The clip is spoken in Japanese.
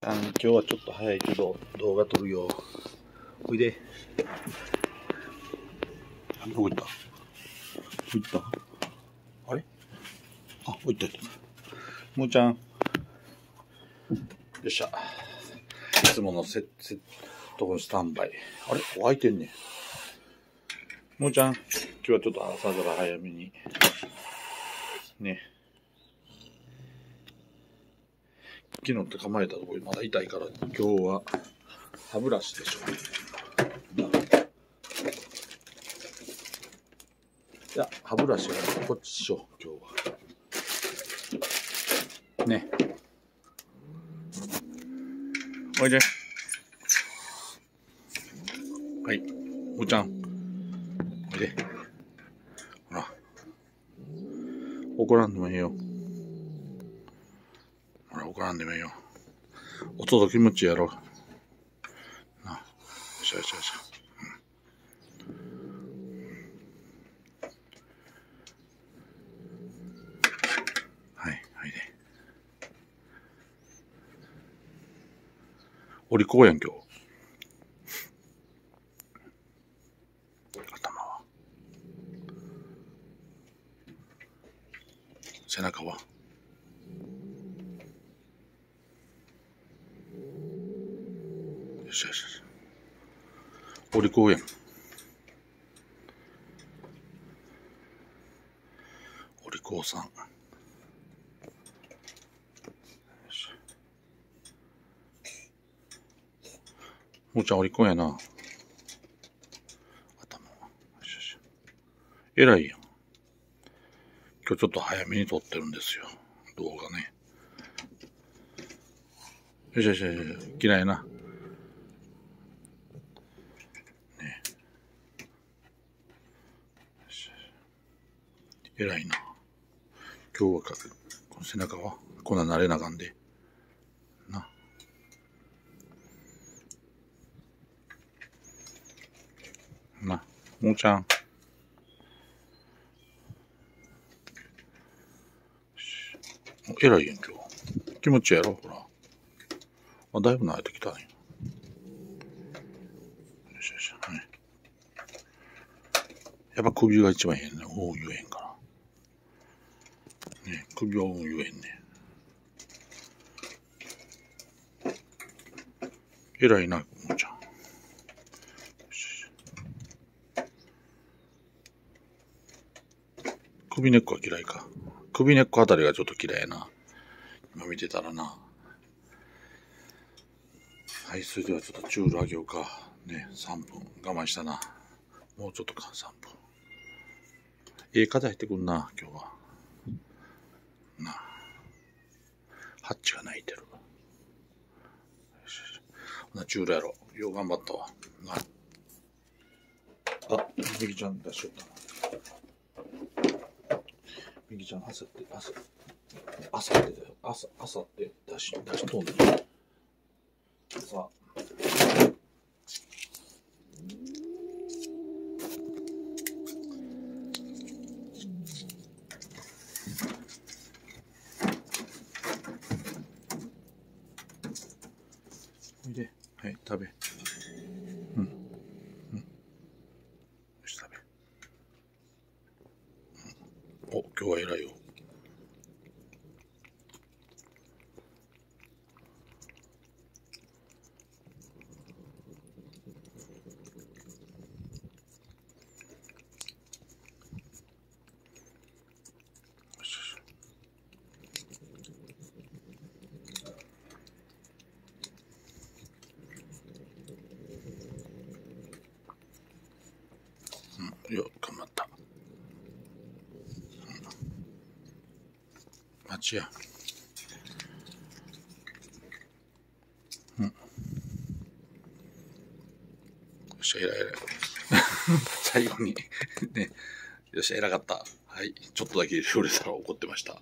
あの今日はちょっと早いけど動画撮るよ。おいで。どこ行った？どこ行った？あれ？あおいったいた。もーちゃん。よっしゃ。いつものセセットスタンバイ。あれ？開いてんね。もーちゃん。今日はちょっと朝から早めに。ね。昨日って構えたところまだ痛いから今日は歯ブラシでしょ。いや歯ブラシはこっちしよう今日は。ね。おいで。はい。おちゃん。おいで。ほら。怒らんでもいいよほら、怒らんでもいいよ。音と気持ちやろう。なあ、よしよしよし。はい、はいで。お利口やん、今日。頭は。背中は。よしよしよし。お利口やん。お利口さん。もーちゃんお利口やな。頭は。よしよし。偉いやん。今日ちょっと早めに撮ってるんですよ。動画ね。よしよしよし。嫌いな。偉いな。今日はか、この背中は、こんな慣れなあかんで。な。な、もーちゃん。偉いやん、今日。気持ちやろ、ほら。あ、だいぶ慣れてきたね。よしよし、はい。やっぱ首が一番ええね。おう、言えへんから。ね、首は言えんね。偉いな、ももちゃん。首根っこは嫌いか。首根っこあたりがちょっと嫌いな。今見てたらな。はい、それではちょっとチュールあげようか。ね、3分我慢したな。もうちょっとか、3分。ええ風入ってくんな、今日は。な。ハッチが泣いてる。よしよしほな、チュールやろ。よう頑張ったわ。なあ、みぎちゃん出しよったな。みぎちゃん、朝って、朝、朝って、朝、朝って出し、出しとんねん。さあ。おいで。はい、食べ。うん。うん。よし、食べ。うん、お、今日は偉いよ。よしよしうん、よ、頑張った。あっ、ちや。うん。よっしゃ、偉い偉い。最後にね、よっしゃ、偉かった。はい。ちょっとだけ触れたら怒ってました。